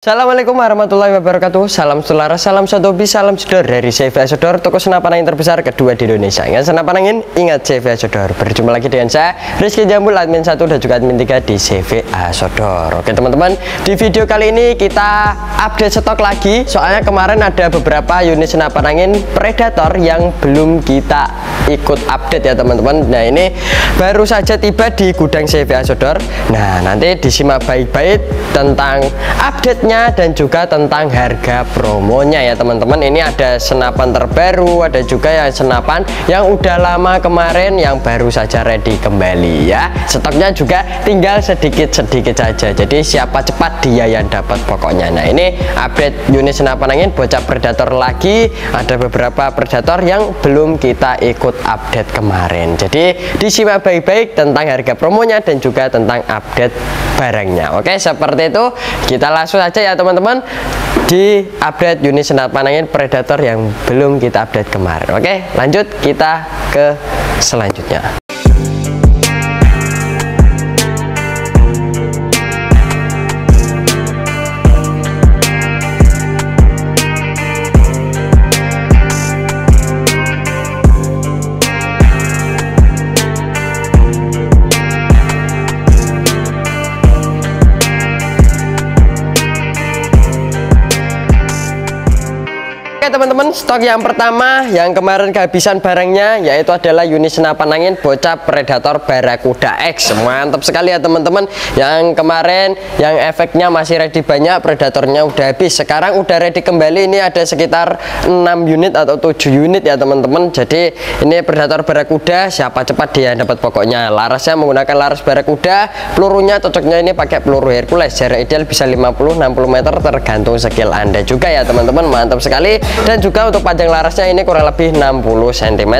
Assalamualaikum warahmatullahi wabarakatuh. Salam selara, salam satobi, salam sudor Dari CV Sodor, toko senapan angin terbesar kedua di Indonesia. Ingat senapan angin, ingat CV Sodor Berjumpa lagi dengan saya, Rizky Jambul, admin 1 dan juga admin 3 di CV Sodor Oke teman-teman, di video kali ini kita update stok lagi. Soalnya kemarin ada beberapa unit senapan angin Predator yang belum kita ikut update ya teman-teman. Nah ini baru saja tiba di gudang CV Sodor Nah nanti disimak baik-baik tentang update dan juga tentang harga promonya ya teman-teman. Ini ada senapan terbaru ada juga yang senapan yang udah lama kemarin yang baru saja ready kembali ya. Stoknya juga tinggal sedikit-sedikit saja. Jadi siapa cepat dia yang dapat pokoknya. Nah ini update unit senapan angin bocah predator lagi. Ada beberapa predator yang belum kita ikut update kemarin. Jadi disimak baik-baik tentang harga promonya dan juga tentang update barangnya oke seperti itu. Kita langsung saja ya teman-teman. Di update unit senapan angin predator yang belum kita update kemarin. Oke lanjut kita ke selanjutnya stok yang pertama yang kemarin kehabisan barangnya yaitu adalah unit senapan angin bocah predator barakuda X. Mantap sekali ya teman-teman. Yang kemarin yang efeknya masih ready banyak predatornya udah habis. Sekarang udah ready kembali ini ada sekitar 6 unit atau 7 unit ya teman-teman. Jadi ini predator barakuda siapa cepat dia dapat pokoknya. Larasnya menggunakan laras barakuda pelurunya cocoknya ini pakai peluru Hercules. Jarak ideal bisa 50-60 meter tergantung skill anda juga ya teman-teman. Mantap sekali. Dan juga untuk panjang larasnya ini kurang lebih 60 cm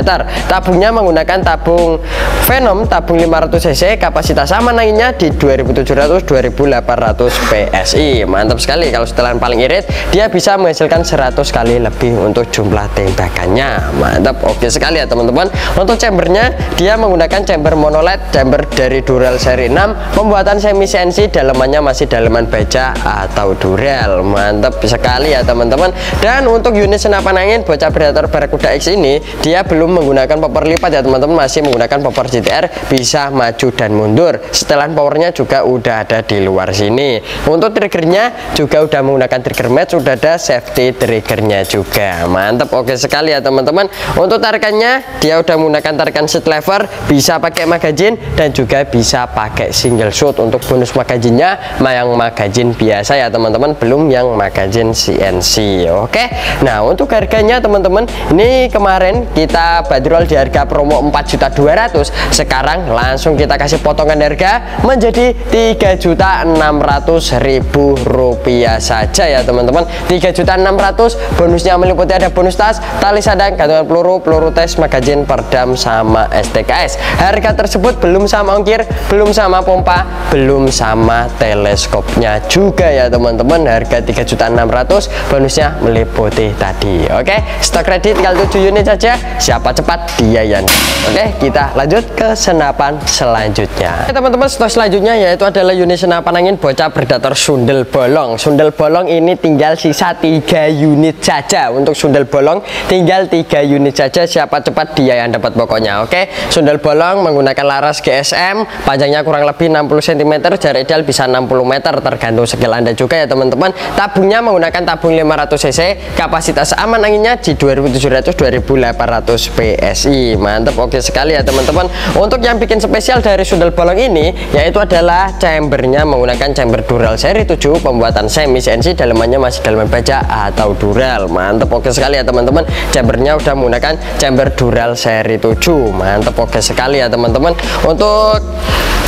tabungnya menggunakan tabung Venom tabung 500 cc. Kapasitas aman anginnya di 2700 2800 PSI mantap sekali. Kalau setelan paling irit dia bisa menghasilkan 100 kali lebih untuk jumlah tembakannya. Mantap. Oke sekali ya teman-teman. Untuk chambernya dia menggunakan chamber monoled chamber dari Dural seri 6 pembuatan semi CNC dalamannya masih dalaman baja atau Dural mantap sekali ya teman-teman. Dan untuk unit senapan angin bocah predator barakuda X ini dia belum menggunakan popor lipat ya teman-teman. Masih menggunakan popor GTR bisa maju dan mundur. Setelan powernya juga udah ada di luar sini. Untuk triggernya juga udah menggunakan trigger match sudah ada safety triggernya juga. Mantap oke sekali ya teman-teman. Untuk tarikannya dia udah menggunakan tarikan seat lever bisa pakai magazine dan juga bisa pakai single shot. Untuk bonus magazinnya yang magazine biasa ya teman-teman. Belum yang magazine CNC oke? Nah untuk harganya teman-teman ini kemarin kita bandrol di harga promo 4.200 sekarang langsung kita kasih potongan harga menjadi 3.600.000 rupiah saja ya teman-teman. 3.600 bonusnya meliputi ada bonus tas tali sadang gantungan peluru peluru tes magazin perdam sama STKS harga tersebut belum sama ongkir belum sama pompa belum sama teleskopnya juga ya teman-teman. Harga 3.600 bonusnya meliputi tadi tadi oke stok ready tinggal 7 unit saja. Siapa cepat? Dia yang. Oke kita lanjut ke senapan selanjutnya. Teman-teman stok selanjutnya yaitu adalah unit senapan angin bocah predator sundel bolong. Sundel bolong ini tinggal sisa 3 unit saja. Untuk sundel bolong tinggal 3 unit saja. Siapa cepat? Dia yang dapat pokoknya. Oke sundel bolong menggunakan laras GSM panjangnya kurang lebih 60 cm jarak ideal bisa 60 meter. Tergantung skill anda juga ya teman-teman. Tabungnya menggunakan tabung 500 cc. Kapasitas aman anginnya di 2700 2800 PSI mantap oke sekali ya teman-teman. Untuk yang bikin spesial dari sundel bolong ini yaitu adalah chambernya menggunakan chamber dural seri 7 pembuatan semi CNC dalamannya masih dalaman baja atau dural. Mantap oke sekali ya teman-teman. Chambernya udah menggunakan chamber dural seri 7 mantap oke sekali ya teman-teman. Untuk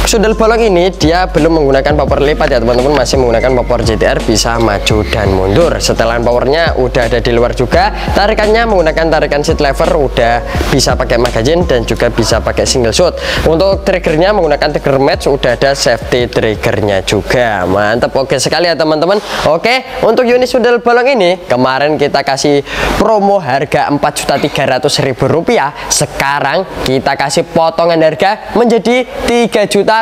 sundel bolong ini dia belum menggunakan power lipat ya teman-teman. Masih menggunakan power GTR bisa maju dan mundur. Setelan powernya udah ada di luar juga tarikannya menggunakan tarikan seat lever udah bisa pakai magazine dan juga bisa pakai single shot. Untuk triggernya menggunakan trigger match udah ada safety triggernya juga. Mantap oke sekali ya teman-teman. Oke untuk unit sundel bolong ini kemarin kita kasih promo harga Rp4.300.000 sekarang kita kasih potongan harga menjadi 3 juta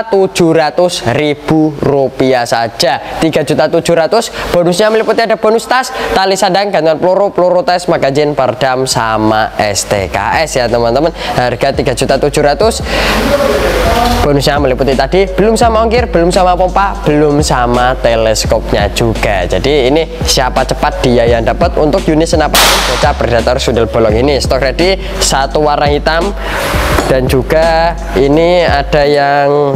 ribu rupiah saja. 3.700 bonusnya meliputi ada bonus tas tali sadang gantungan peluru peluru tes magazin perdam sama STKS ya teman-teman. Harga 3.700 bonusnya meliputi tadi belum sama ongkir belum sama pompa belum sama teleskopnya juga. Jadi ini siapa cepat dia yang dapat untuk unit senapan bocah predator sundel bolong ini. Stok ready satu warna hitam dan juga ini ada yang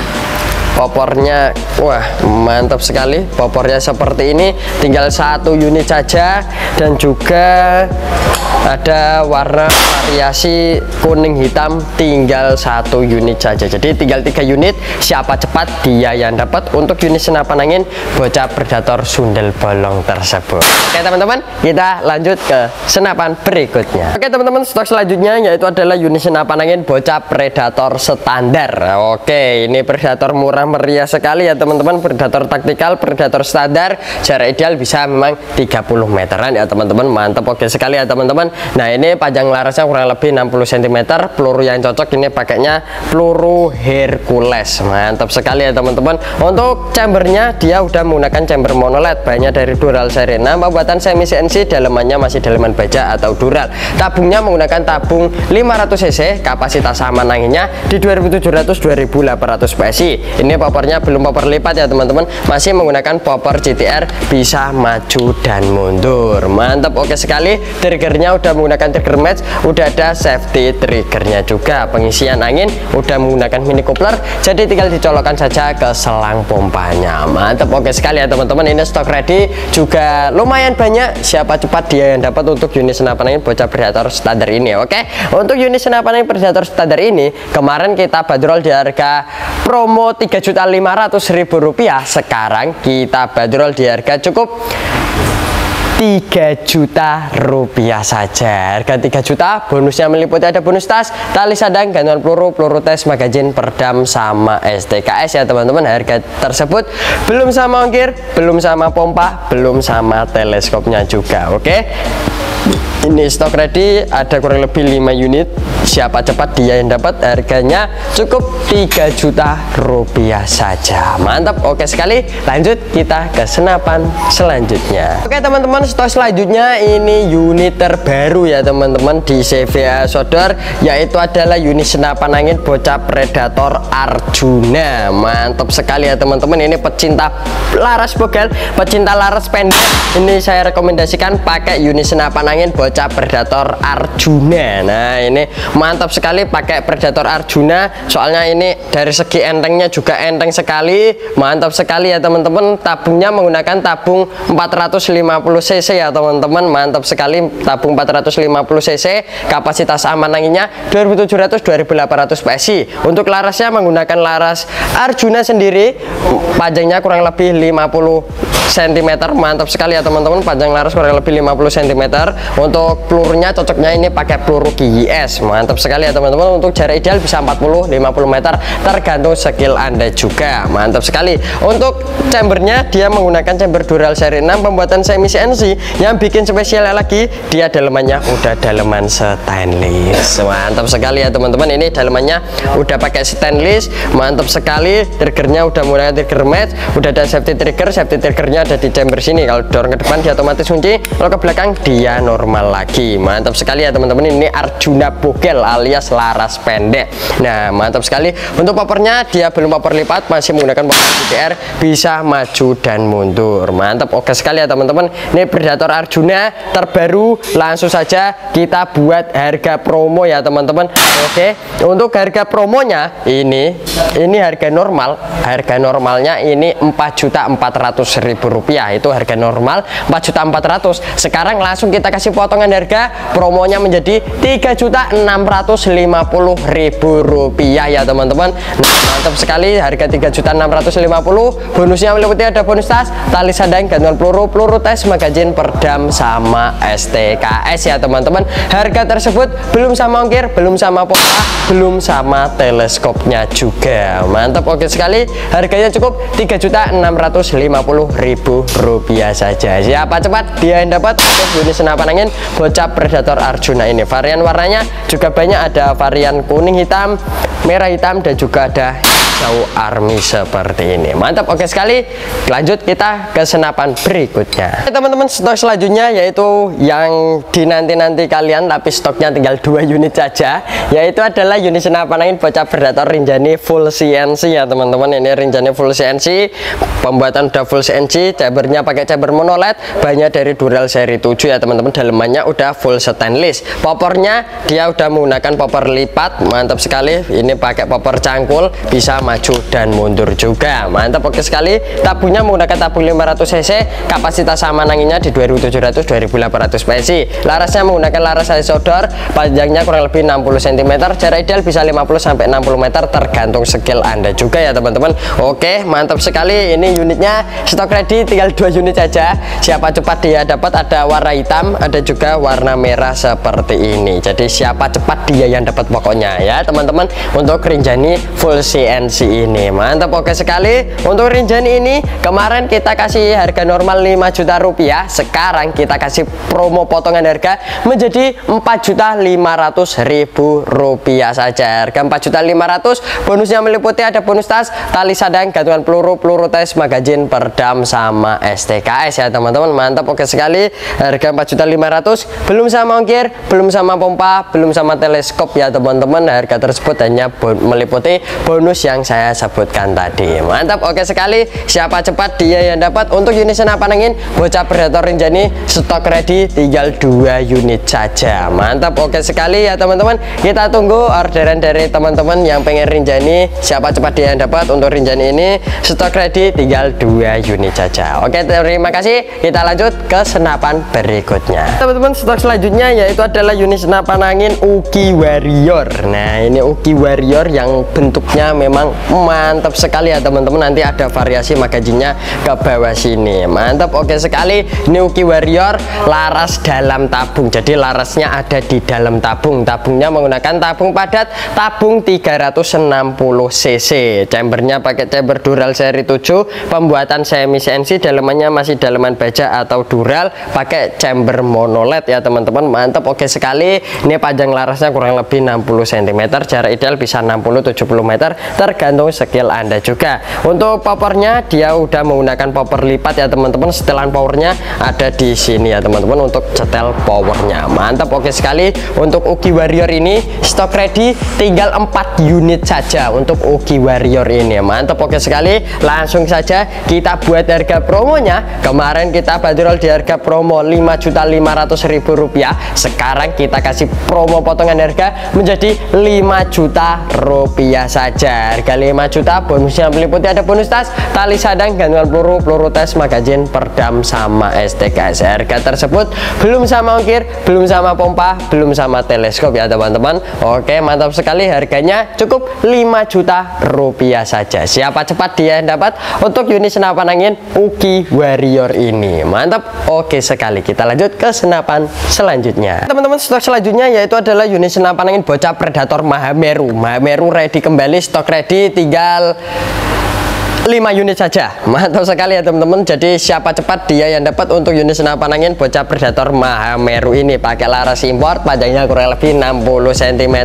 popornya wah mantap sekali. Popornya seperti ini tinggal satu unit saja. Dan juga ada warna variasi kuning hitam tinggal satu unit saja. Jadi tinggal tiga unit siapa cepat dia yang dapat. Untuk unit senapan angin bocah predator sundel bolong tersebut. Oke teman-teman kita lanjut ke senapan berikutnya. Oke teman-teman stok selanjutnya yaitu adalah unit senapan angin bocah predator standar. Oke ini predator murah meriah sekali ya teman-teman. Predator taktikal predator standar. Jarak ideal bisa memang 30 meteran ya teman-teman. Mantap. Oke sekali ya teman-teman. Nah ini panjang larasnya kurang lebih 60 cm peluru yang cocok ini pakainya peluru Hercules. Mantap sekali ya teman-teman. Untuk chambernya dia udah menggunakan chamber monoled. Banyak dari Dural seri 6 pembuatan semi CNC dalemannya masih daleman baja atau Dural. Tabungnya menggunakan tabung 500 cc kapasitas aman anginnya di 2700 2800 PSI ini popornya belum popor lipat ya teman-teman. Masih menggunakan popor GTR bisa maju dan mundur. Mantap oke sekali. Triggernya udah menggunakan trigger match udah ada safety triggernya juga. Pengisian angin udah menggunakan mini coupler jadi tinggal dicolokkan saja ke selang pompanya. Mantap oke sekali ya teman-teman. Ini stok ready juga lumayan banyak. Siapa cepat dia yang dapat untuk unit senapan angin bocah predator standar ini oke? Untuk unit senapan angin predator standar ini kemarin kita bandrol di harga promo 3.500.000 rupiah. Sekarang kita bandrol di harga cukup 3 juta rupiah saja. Harga 3 juta bonusnya meliputi ada bonus tas tali sadang gantungan peluru peluru tes magazin perdam sama STKS ya teman-teman. Harga tersebut belum sama ongkir belum sama pompa belum sama teleskopnya juga oke? okay? Ini stok ready ada kurang lebih 5 unit. Siapa cepat dia yang dapat. Harganya cukup 3 juta rupiah saja. Mantap oke sekali. Lanjut kita ke senapan selanjutnya. Oke teman-teman stok selanjutnya ini unit terbaru ya teman-teman di CVA Sodor yaitu adalah unit senapan angin bocah predator Arjuna. Mantap sekali ya teman-teman. Ini pecinta laras bogal pecinta laras pendek. Ini saya rekomendasikan pakai unit senapan angin bocah bocah predator Arjuna. Nah ini mantap sekali pakai predator Arjuna. Soalnya ini dari segi entengnya juga enteng sekali. Mantap sekali ya teman-teman. Tabungnya menggunakan tabung 450 cc ya teman-teman. Mantap sekali tabung 450 cc. Kapasitas aman anginnya 2700 2800 PSI untuk larasnya menggunakan laras Arjuna sendiri. Panjangnya kurang lebih 50 cm mantap sekali ya teman-teman. Panjang laras kurang lebih 50 cm untuk pelurunya cocoknya ini pakai peluru GIS mantap sekali ya teman-teman. Untuk jarak ideal bisa 40 50 meter tergantung skill anda juga. Mantap sekali. Untuk chambernya dia menggunakan chamber dural seri 6 pembuatan semi CNC yang bikin spesial lagi dia dalemannya udah daleman stainless. Mantap sekali ya teman-teman. Ini dalemannya udah pakai stainless. Mantap sekali. Triggernya udah menggunakan trigger match. Udah ada safety trigger. Safety triggernya ada di chamber sini. Kalau dorong ke depan dia otomatis kunci. Kalau ke belakang dia normal lagi. Mantap sekali ya teman-teman. Ini Arjuna Bogel alias laras pendek. Nah mantap sekali. Untuk popernya dia belum popor lipat masih menggunakan popor GTR bisa maju dan mundur. Mantap. Oke sekali ya teman-teman. Ini Predator Arjuna terbaru. Langsung saja kita buat harga promo ya teman-teman. Oke untuk harga promonya ini ini harga normal. Harga normalnya ini 4.400.000 rupiah. Itu harga normal 4.400 sekarang langsung kita kasih potongan harga promonya menjadi 3.650.000 rupiah. Ya teman-teman. Nah, mantap sekali harga 3.650 bonusnya meliputi ada bonus tas tali sadang gantungan peluru peluru tes magazin perdam sama STKS ya teman-teman. Harga tersebut belum sama ongkir belum sama pompa belum sama teleskopnya juga. Mantap oke sekali. Harganya cukup 3.650.000 rupiah saja. Siapa cepat? Dia yang dapat. Unit senapan panangin bocah predator Arjuna ini. Varian warnanya juga banyak ada varian kuning hitam merah hitam dan juga ada hijau army seperti ini. Mantap oke sekali. Lanjut kita ke senapan berikutnya. Teman-teman stok selanjutnya yaitu yang dinanti-nanti kalian tapi stoknya tinggal dua unit saja yaitu adalah unit senapan angin bocah predator Rinjani full CNC ya teman-teman. Ini Rinjani full CNC pembuatan udah full CNC cabernya pakai caber monoled banyak dari Dural seri 7 ya teman-teman. Dalemannya udah full stainless. Popornya dia udah menggunakan popor lipat mantap sekali. Ini pakai popor cangkul bisa maju dan mundur juga. Mantap oke sekali. Tabungnya menggunakan tabung 500 cc. Kapasitas sama anginnya di 2700 2800 PSI. Larasnya menggunakan laras isodor panjangnya kurang lebih 60 cm jarak ideal bisa 50 sampai 60 meter tergantung skill anda juga ya teman-teman. Oke mantap sekali. Ini unitnya. Stok ready tinggal dua unit saja. Siapa cepat dia dapat ada warna hitam ada juga warna merah seperti ini. Jadi siapa cepat dia yang dapat pokoknya ya teman-teman. Untuk Rinjani full CNC ini. Mantap oke sekali. Untuk Rinjani ini kemarin kita kasih harga normal 5 juta rupiah. Sekarang kita kasih promo potongan harga menjadi 4 juta 500 ribu rupiah saja. Harga 4 juta 500 bonusnya meliputi ada bonus tas tali sadang gantungan peluru peluru tes magazin perdam sama STKS ya teman-teman. Mantap oke sekali. Harga 4 juta 500 belum sama ongkir belum sama pompa belum sama teleskop ya teman-teman. Harga tersebut hanya meliputi bonus yang saya sebutkan tadi. Mantap oke sekali. Siapa cepat dia yang dapat. Untuk unit senapan angin bocah predator rinjani stok ready tinggal dua unit saja. Mantap oke sekali ya teman-teman. Kita tunggu orderan dari teman-teman yang pengen rinjani. Siapa cepat dia yang dapat. Untuk rinjani ini stok ready tinggal dua unit saja. Oke terima kasih. Kita lanjut ke senapan berikutnya. Teman-teman stok selanjutnya yaitu adalah unit senapan angin Uki Warrior. Nah ini Uki Warrior yang bentuknya memang mantap sekali ya teman-teman. Nanti ada variasi magazinnya ke bawah sini. Mantap. Oke sekali. Ini Uki Warrior laras dalam tabung. Jadi larasnya ada di dalam tabung. Tabungnya menggunakan tabung padat tabung 360 cc chambernya pakai chamber dural seri 7 pembuatan semi CNC dalemannya masih daleman baja atau dural pakai chamber monoled ya teman-teman. Mantap. Oke sekali. Ini panjang larasnya kurang lebih 60 cm jarak ideal bisa 60-70 meter. Tergantung skill anda juga. Untuk powernya dia udah menggunakan power lipat ya teman-teman. Setelan powernya ada di sini ya teman-teman untuk setel powernya. Mantap oke sekali. Untuk Uki Warrior ini stok ready tinggal 4 unit saja untuk Uki Warrior ini. Mantap oke sekali. Langsung saja kita buat harga promonya. Kemarin kita bandrol di harga promo 5.500.000 rupiah. Sekarang kita kasih promo potongan harga menjadi 5 juta rupiah saja. Harga 5 juta bonusnya meliputi ada bonus tas tali sadang gantungan peluru peluru tes magazin perdam sama STKS harga tersebut. Belum sama ongkir belum sama pompa belum sama teleskop ya teman-teman. Oke mantap sekali harganya cukup 5 juta rupiah saja. Siapa cepat dia yang dapat? Untuk unit senapan angin Uki Warrior ini. Mantap. Oke sekali kita lanjut ke senapan selanjutnya. Teman-teman stok selanjutnya yaitu adalah unit senapan angin bocah predator Mahameru. Mahameru ready kembali stok ready tinggal 5 unit saja. Mantap sekali ya teman-teman. Jadi siapa cepat dia yang dapat untuk unit senapan angin bocah predator Mahameru ini. Pakai laras import panjangnya kurang lebih 60 cm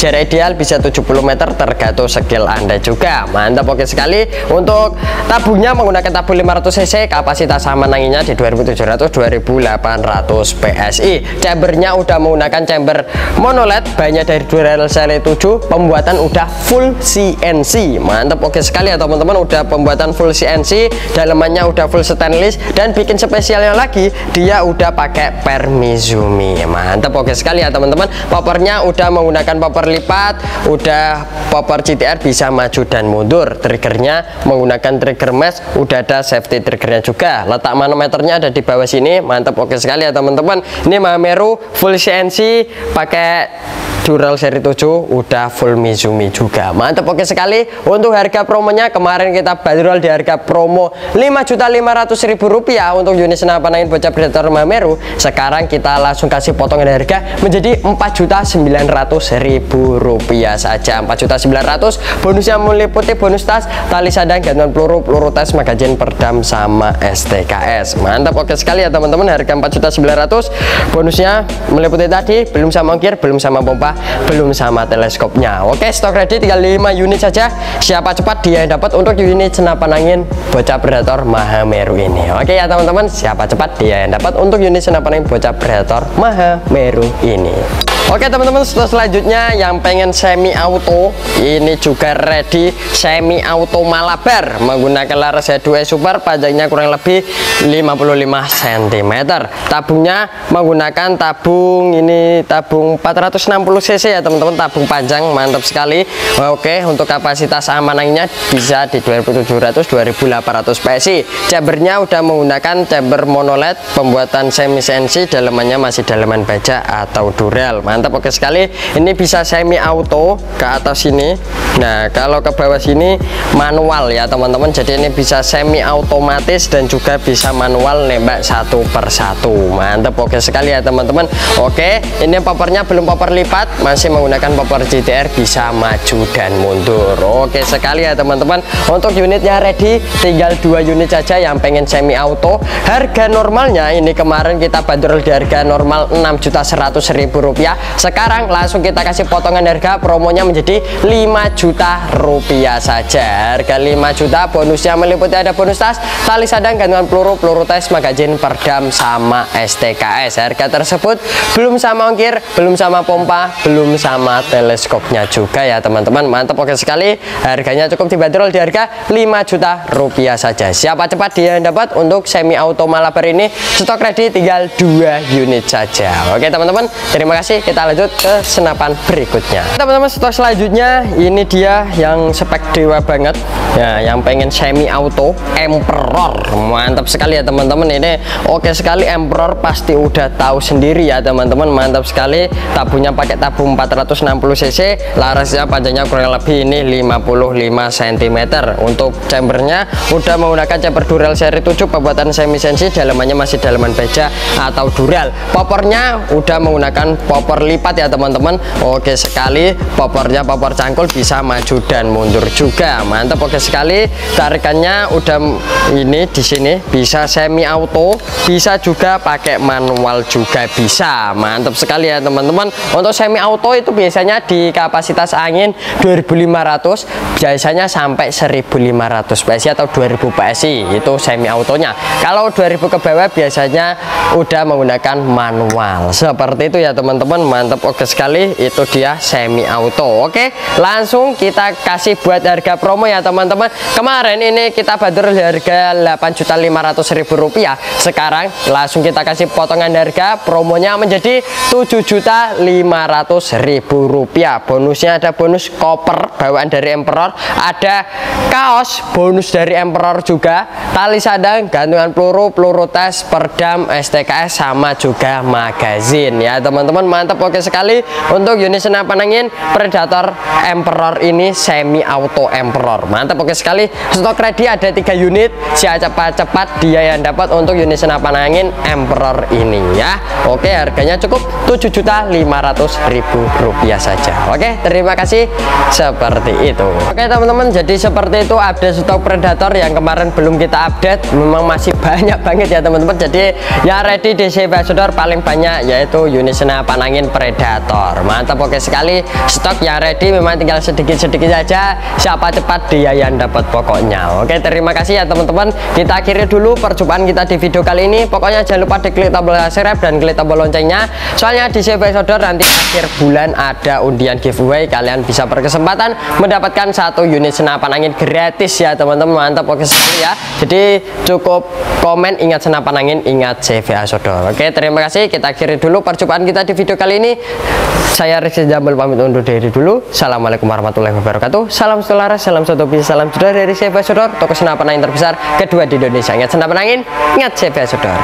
jarak ideal bisa 70 meter tergantung skill anda juga. Mantap oke sekali. Untuk tabungnya menggunakan tabung 500 cc kapasitas sama anginnya di 2700 2800 PSI chambernya udah menggunakan chamber monoled banyak dari dual seri 7 pembuatan udah full CNC mantap oke sekali ya teman-teman. Udah pembuatan full CNC dalemannya udah full stainless dan bikin spesialnya lagi dia udah pakai permizumi mantap oke sekali ya teman-teman. Popornya udah menggunakan popor lipat udah popor GTR bisa maju dan mundur. Triggernya menggunakan trigger mesh udah ada safety triggernya juga. Letak manometernya ada di bawah sini. Mantap oke sekali ya teman-teman. Ini Mameru full CNC pakai dural seri 7 udah full Mizumi juga. Mantap oke sekali. Untuk harga promonya kemarin kita bandrol di harga promo 5.500.000 rupiah untuk unit senapan angin bocah predator Mameru. Sekarang kita langsung kasih potongan harga menjadi 4.900.000 rupiah saja. 4.900 bonusnya meliputi bonus tas tali sadang gantungan peluru peluru tes magazin perdam sama STKS mantap oke sekali ya teman-teman harga 4.900 bonusnya meliputi tadi belum sama ongkir belum sama pompa belum sama teleskopnya. Oke stok ready tinggal 5 unit saja. Siapa cepat dia dapat untuk unit senapan angin bocah predator Mahameru ini. Oke ya teman-teman siapa cepat dia yang dapat untuk unit senapan angin bocah predator Mahameru ini Oke teman-teman selanjutnya yang pengen semi auto ini juga ready semi auto Malabar menggunakan laras H2 Super panjangnya kurang lebih 55 cm tabungnya menggunakan tabung ini tabung 460 cc ya teman-teman tabung panjang mantap sekali. Oke untuk kapasitas amanannya bisa di 2700 2800 PSI. Chambernya udah menggunakan chamber monoled pembuatan semi sensi dalamannya masih dalaman baja atau mantap oke sekali. Ini bisa semi auto ke atas sini. Nah kalau ke bawah sini manual ya teman-teman. Jadi ini bisa semi otomatis dan juga bisa manual nembak satu persatu mantap oke sekali ya teman-teman. Oke ini popernya belum popper lipat. Masih menggunakan popper GTR bisa maju dan mundur. Oke sekali ya teman-teman. Untuk unitnya ready tinggal dua unit saja yang pengen semi auto. Harga normalnya ini kemarin kita bandrol di harga normal 6.100.000 rupiah sekarang langsung kita kasih potongan harga promonya menjadi 5 juta rupiah saja. Harga 5 juta bonusnya meliputi ada bonus tas tali sadang gantungan peluru peluru tes magazin perdam sama STKS harga tersebut belum sama ongkir belum sama pompa belum sama teleskopnya juga ya teman-teman. Mantap oke sekali. Harganya cukup dibanderol di harga 5 juta rupiah saja. Siapa cepat dia yang dapat untuk semi auto Malabar ini stok ready tinggal dua unit saja. Oke teman-teman terima kasih. Kita lanjut ke senapan berikutnya. Teman-teman stok selanjutnya ini dia yang spek dewa banget ya yang pengen semi auto emperor. Mantap sekali ya teman-teman. Ini oke sekali emperor pasti udah tahu sendiri ya teman-teman. Mantap sekali. Tabungnya pakai tabung 460 cc. Larasnya panjangnya kurang lebih ini 55 cm untuk chambernya udah menggunakan chamber dural seri 7 pembuatan semi sensi dalamannya masih dalaman baja atau dural popornya udah menggunakan popor lipat ya teman-teman. Oke sekali popornya popor cangkul bisa maju dan mundur juga. Mantap oke sekali tarikannya udah ini di sini. Bisa semi auto bisa juga pakai manual juga bisa. Mantap sekali ya teman-teman. Untuk semi auto itu biasanya di kapasitas angin 2500 biasanya sampai 1500 PSI atau 2000 PSI itu semi autonya kalau 2000 ke bawah biasanya udah menggunakan manual. Seperti itu ya teman-teman. Mantap oke sekali. Itu dia semi auto oke langsung kita kasih buat harga promo ya teman-teman kemarin ini kita badur harga 8.500.000 rupiah. Sekarang langsung kita kasih potongan harga. Promonya menjadi 7.500.000 rupiah. Bonusnya ada bonus koper bawaan dari Emperor. Ada kaos bonus dari Emperor juga. Tali sadang gantungan peluru peluru tes perdam STKS sama juga magazin. Ya teman-teman mantap oke sekali. Untuk unit senapan angin Predator Emperor ini semi auto Emperor. Mantap oke sekali. Stok ready ada tiga unit. Siap cepat-cepat dia yang dapat untuk unit senapan angin Emperor ini ya. Oke harganya cukup 7.500.000 rupiah saja. Oke terima kasih. Seperti itu. Oke teman-teman jadi seperti itu update stok Predator yang kemarin belum kita update. Memang masih banyak banget ya teman-teman. Jadi yang ready di Sudor paling banyak yaitu unit senapan angin Predator. Mantap. Oke sekali. Stok yang ready. Memang tinggal sedikit-sedikit saja. Siapa cepat dia yang dapat pokoknya. Oke terima kasih ya teman-teman. Kita akhiri dulu perjumpaan kita di video kali ini. Pokoknya jangan lupa diklik tombol subscribe dan klik tombol loncengnya. Soalnya di CV Sodor nanti akhir bulan ada undian giveaway. Kalian bisa berkesempatan mendapatkan satu unit senapan angin gratis ya teman-teman. Mantap oke sekali ya. Jadi cukup komen ingat senapan angin ingat CV Sodor oke terima kasih. Kita akhiri dulu perjumpaan kita di video kali ini. Saya Rizky Jambal pamit undur diri dulu. Assalamualaikum warahmatullahi wabarakatuh. Salam selaras salam satu salam sudah dari CV Sodor toko senapan angin terbesar kedua di Indonesia. Ingat senapan angin ingat CV Sodor